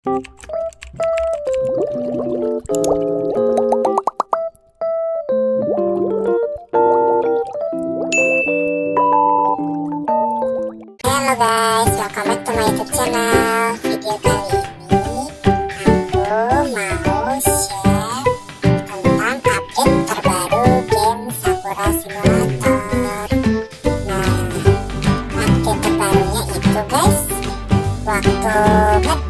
Halo guys, welcome back to my YouTube channel. Video kali ini aku mau share tentang update terbaru game Sakura Simulator. Nah, update terbarunya itu guys, waktu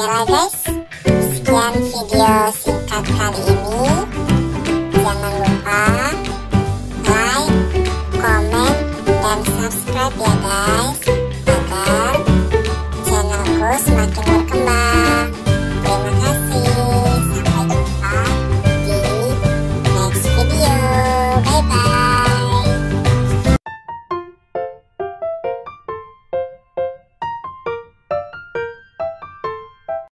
oke lah guys. Sekian video singkat kali ini. Jangan lupa like comment dan subscribe ya guys agar channelku semakin